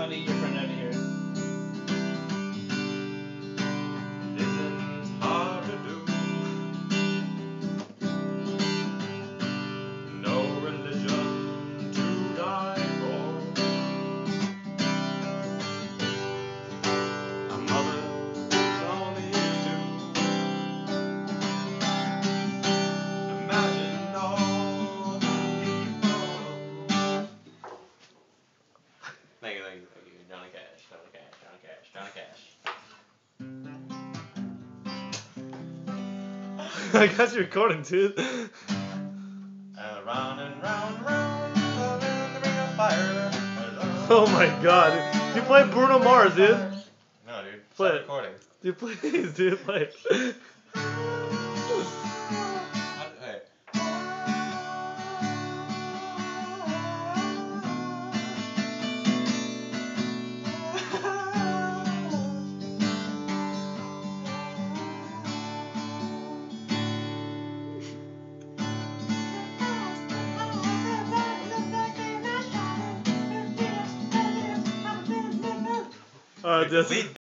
something different I got you recording, dude. Uh, and round and round, round, in the ring of fire. Oh my god. dude. You play Bruno Mars, dude. No, dude. Play it. recording. Dude, please, dude, play it. Uh, this Lead